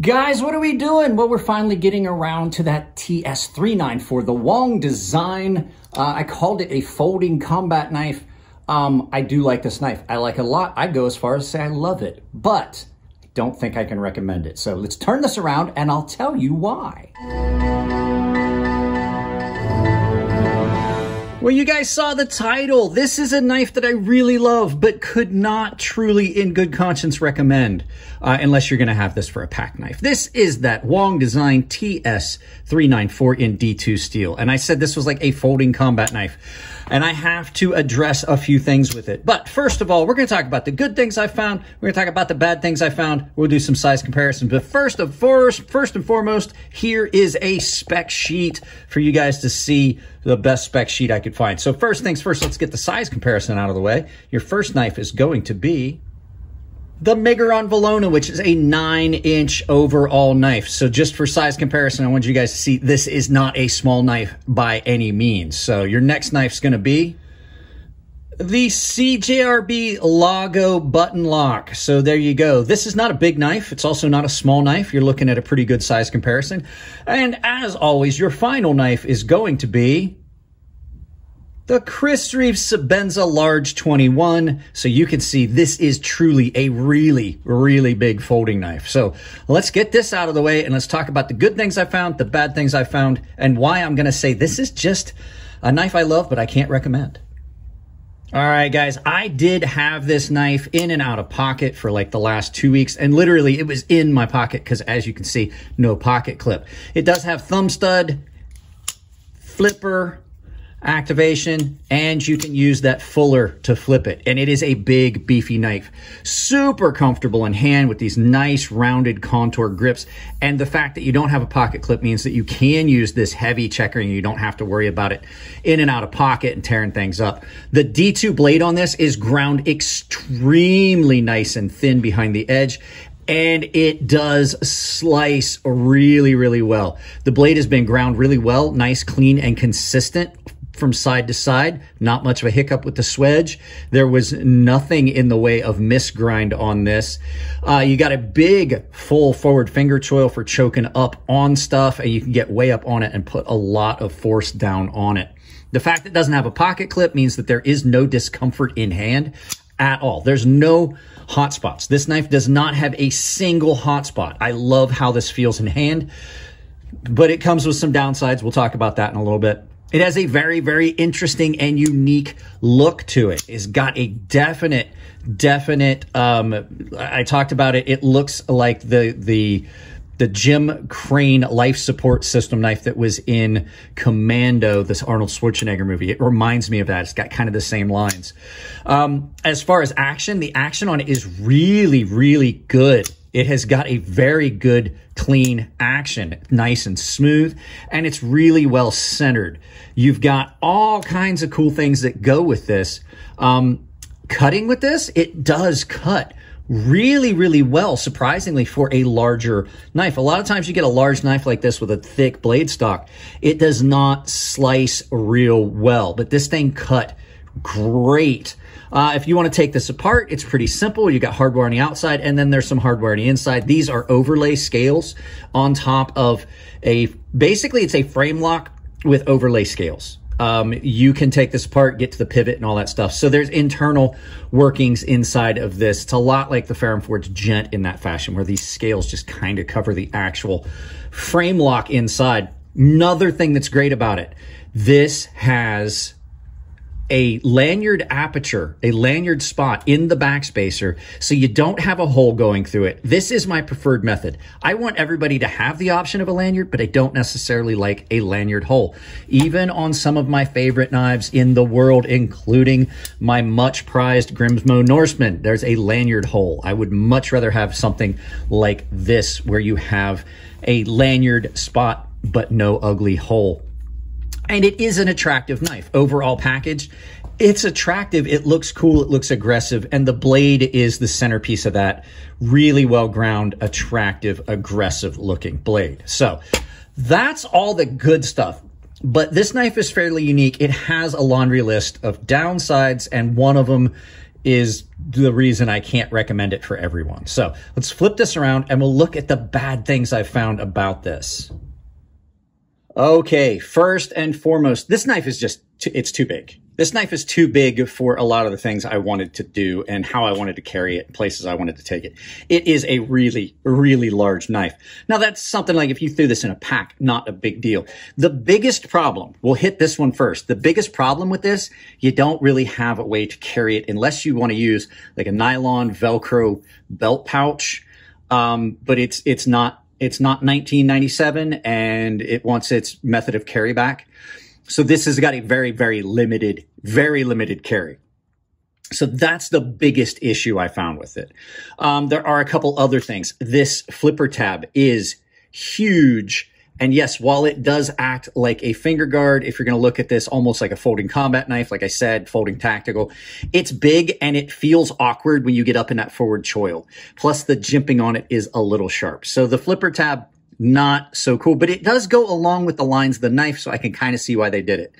Guys, what are we doing? Well, we're finally getting around to that TS394, the Wong design. Uh, I called it a folding combat knife. Um, I do like this knife. I like it a lot. I go as far as to say I love it, but I don't think I can recommend it. So let's turn this around and I'll tell you why. Well, you guys saw the title. This is a knife that I really love, but could not truly in good conscience recommend, uh, unless you're going to have this for a pack knife. This is that Wong Design TS394 in D2 steel. And I said this was like a folding combat knife and I have to address a few things with it. But first of all, we're going to talk about the good things I found. We're going to talk about the bad things I found. We'll do some size comparisons. But first of first, first and foremost, here is a spec sheet for you guys to see the best spec sheet I could find. So first things first, let's get the size comparison out of the way. Your first knife is going to be the Megaron Valona, which is a nine inch overall knife. So just for size comparison, I want you guys to see this is not a small knife by any means. So your next knife's going to be the CJRB Lago button lock. So there you go. This is not a big knife. It's also not a small knife. You're looking at a pretty good size comparison. And as always, your final knife is going to be the Chris Reeves Sebenza Large 21. So you can see this is truly a really, really big folding knife. So let's get this out of the way and let's talk about the good things I found, the bad things I found, and why I'm going to say this is just a knife I love, but I can't recommend. All right, guys, I did have this knife in and out of pocket for like the last two weeks, and literally it was in my pocket because as you can see, no pocket clip. It does have thumb stud, flipper, activation and you can use that fuller to flip it. And it is a big beefy knife. Super comfortable in hand with these nice rounded contour grips. And the fact that you don't have a pocket clip means that you can use this heavy checker and you don't have to worry about it in and out of pocket and tearing things up. The d2 blade on this is ground extremely nice and thin behind the edge and it does slice really, really well. The blade has been ground really well, nice, clean, and consistent from side to side. Not much of a hiccup with the swedge. There was nothing in the way of misgrind on this. Uh, you got a big full forward finger choil for choking up on stuff and you can get way up on it and put a lot of force down on it. The fact that it doesn't have a pocket clip means that there is no discomfort in hand at all. There's no hot spots. This knife does not have a single hot spot. I love how this feels in hand, but it comes with some downsides. We'll talk about that in a little bit. It has a very, very interesting and unique look to it. It's got a definite, definite, um, I talked about it. It looks like the, the, the Jim Crain life support system knife that was in Commando, this Arnold Schwarzenegger movie. It reminds me of that. It's got kind of the same lines. Um, as far as action, the action on it is really, really good. It has got a very good, clean action, nice and smooth, and it's really well centered. You've got all kinds of cool things that go with this. Um, cutting with this, it does cut really, really well, surprisingly, for a larger knife. A lot of times you get a large knife like this with a thick blade stock. It does not slice real well, but this thing cut great. Uh, if you want to take this apart, it's pretty simple. You got hardware on the outside and then there's some hardware on the inside. These are overlay scales on top of a, basically it's a frame lock with overlay scales. Um, you can take this apart, get to the pivot and all that stuff. So there's internal workings inside of this. It's a lot like the Ferrum Forge Gent in that fashion, where these scales just kind of cover the actual frame lock inside. Another thing that's great about it, this has a lanyard aperture, a lanyard spot in the backspacer so you don't have a hole going through it. This is my preferred method. I want everybody to have the option of a lanyard, but I don't necessarily like a lanyard hole. Even on some of my favorite knives in the world, including my much prized Grimsmo Norseman, there's a lanyard hole. I would much rather have something like this where you have a lanyard spot but no ugly hole. And it is an attractive knife. Overall package, it's attractive. It looks cool. It looks aggressive. And the blade is the centerpiece of that really well ground, attractive, aggressive looking blade. So that's all the good stuff. But this knife is fairly unique. It has a laundry list of downsides, and one of them is the reason I can't recommend it for everyone. So let's flip this around and we'll look at the bad things I've found about this. Okay, first and foremost, this knife is just, too, it's too big. This knife is too big for a lot of the things I wanted to do and how I wanted to carry it, places I wanted to take it. It is a really, really large knife. Now that's something like if you threw this in a pack, not a big deal. The biggest problem, we'll hit this one first. The biggest problem with this, you don't really have a way to carry it unless you want to use like a nylon Velcro belt pouch. Um, but it's, it's not it's not 1997 and it wants its method of carry back. So this has got a very, very limited, very limited carry. So that's the biggest issue I found with it. Um, there are a couple other things. This flipper tab is huge and yes, while it does act like a finger guard, if you're going to look at this almost like a folding combat knife, like I said, folding tactical, it's big and it feels awkward when you get up in that forward choil. Plus the jimping on it is a little sharp. So the flipper tab, not so cool, but it does go along with the lines of the knife. So I can kind of see why they did it.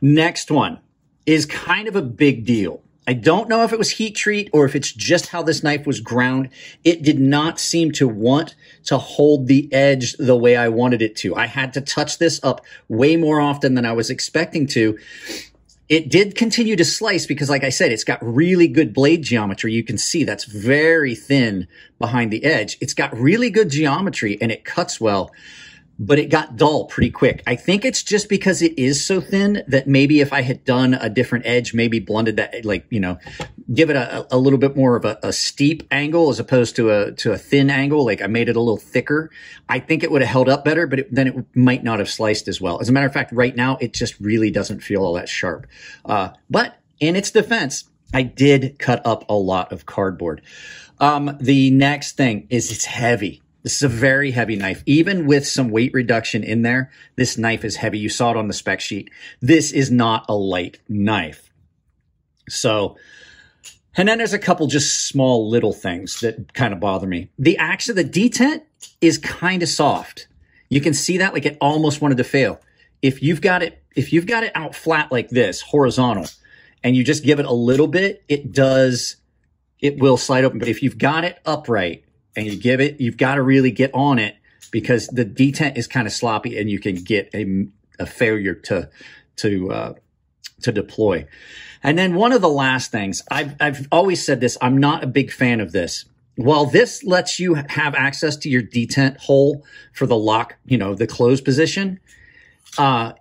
Next one is kind of a big deal. I don't know if it was heat treat or if it's just how this knife was ground. It did not seem to want to hold the edge the way I wanted it to. I had to touch this up way more often than I was expecting to. It did continue to slice because, like I said, it's got really good blade geometry. You can see that's very thin behind the edge. It's got really good geometry and it cuts well but it got dull pretty quick. I think it's just because it is so thin that maybe if I had done a different edge, maybe blended that, like, you know, give it a, a little bit more of a, a, steep angle as opposed to a, to a thin angle. Like I made it a little thicker. I think it would have held up better, but it, then it might not have sliced as well. As a matter of fact, right now, it just really doesn't feel all that sharp. Uh, but in its defense, I did cut up a lot of cardboard. Um, the next thing is it's heavy. This is a very heavy knife. Even with some weight reduction in there, this knife is heavy. You saw it on the spec sheet. This is not a light knife. So, and then there's a couple just small little things that kind of bother me. The axe of the detent is kind of soft. You can see that like it almost wanted to fail. If you've got it, if you've got it out flat like this, horizontal, and you just give it a little bit, it does, it will slide open. But if you've got it upright, and you give it, you've got to really get on it because the detent is kind of sloppy and you can get a, a failure to, to, uh, to deploy. And then one of the last things I've, I've always said this, I'm not a big fan of this. While this lets you have access to your detent hole for the lock, you know, the close position, uh,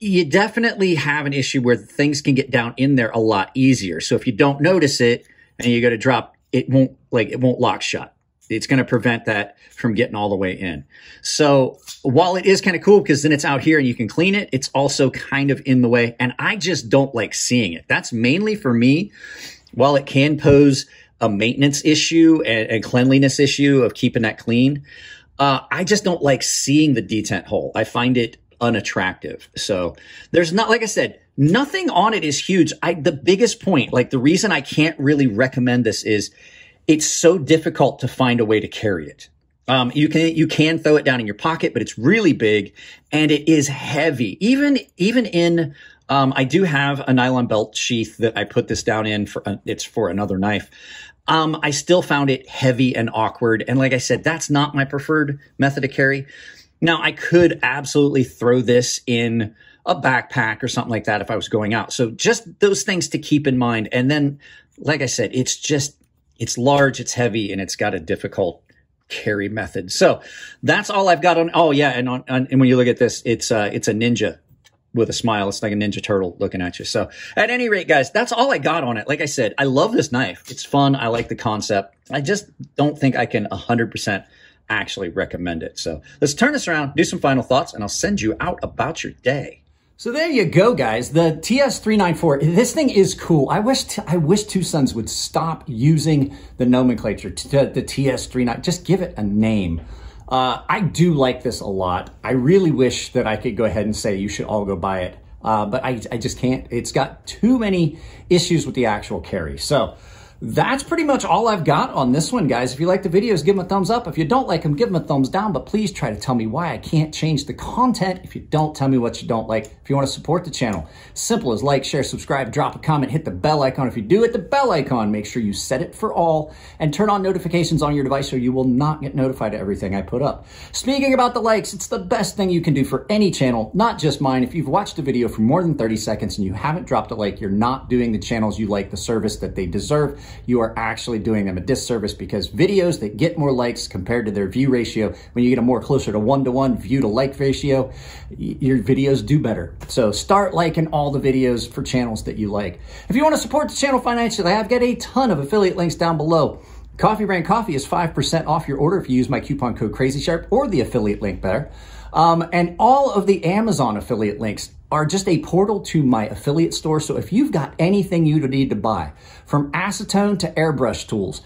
you definitely have an issue where things can get down in there a lot easier. So if you don't notice it and you go to drop, it won't like it won't lock shut it's going to prevent that from getting all the way in. So while it is kind of cool because then it's out here and you can clean it, it's also kind of in the way. And I just don't like seeing it. That's mainly for me. While it can pose a maintenance issue and a cleanliness issue of keeping that clean, uh, I just don't like seeing the detent hole. I find it unattractive. So there's not, like I said, nothing on it is huge. I, the biggest point, like the reason I can't really recommend this is it's so difficult to find a way to carry it. Um, you can you can throw it down in your pocket, but it's really big and it is heavy. Even even in um, I do have a nylon belt sheath that I put this down in for uh, it's for another knife. Um, I still found it heavy and awkward. And like I said, that's not my preferred method of carry. Now I could absolutely throw this in a backpack or something like that if I was going out. So just those things to keep in mind. And then, like I said, it's just it's large, it's heavy, and it's got a difficult carry method. So that's all I've got on. Oh yeah, and on, on and when you look at this, it's uh, it's a ninja with a smile. It's like a ninja turtle looking at you. So at any rate, guys, that's all I got on it. Like I said, I love this knife. It's fun. I like the concept. I just don't think I can 100% actually recommend it. So let's turn this around, do some final thoughts, and I'll send you out about your day. So there you go, guys. The TS394. This thing is cool. I wish I wish TwoSuns would stop using the nomenclature, the TS39. Just give it a name. Uh, I do like this a lot. I really wish that I could go ahead and say you should all go buy it, uh, but I, I just can't. It's got too many issues with the actual carry. So that's pretty much all I've got on this one, guys. If you like the videos, give them a thumbs up. If you don't like them, give them a thumbs down. But please try to tell me why I can't change the content if you don't tell me what you don't like. If you want to support the channel, simple as like, share, subscribe, drop a comment, hit the bell icon. If you do hit the bell icon, make sure you set it for all and turn on notifications on your device so you will not get notified of everything I put up. Speaking about the likes, it's the best thing you can do for any channel, not just mine. If you've watched a video for more than 30 seconds and you haven't dropped a like, you're not doing the channels you like the service that they deserve. You are actually doing them a disservice because videos that get more likes compared to their view ratio, when you get a more closer to one-to-one view to like ratio, your videos do better. So start liking all the videos for channels that you like. If you want to support the channel financially, I've got a ton of affiliate links down below. Coffee Brand Coffee is 5% off your order if you use my coupon code CrazySharp or the affiliate link there. Um, and all of the Amazon affiliate links are just a portal to my affiliate store. So if you've got anything you need to buy, from acetone to airbrush tools,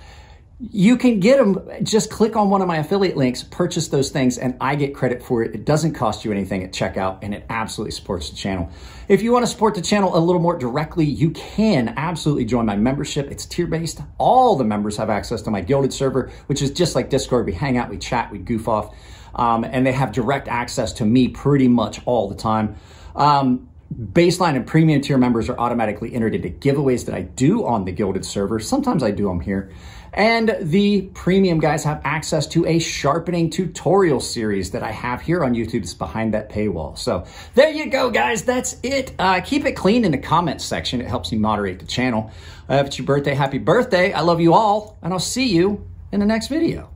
you can get them. Just click on one of my affiliate links, purchase those things, and I get credit for it. It doesn't cost you anything at checkout, and it absolutely supports the channel. If you want to support the channel a little more directly, you can absolutely join my membership. It's tier based. All the members have access to my Guilded server, which is just like Discord. We hang out, we chat, we goof off, um, and they have direct access to me pretty much all the time. Um, baseline and premium tier members are automatically entered into giveaways that I do on the Guilded server. Sometimes I do them here. And the premium guys have access to a sharpening tutorial series that I have here on YouTube. It's behind that paywall. So there you go, guys. That's it. Uh, keep it clean in the comments section. It helps me moderate the channel. Uh, if it's your birthday, happy birthday. I love you all, and I'll see you in the next video.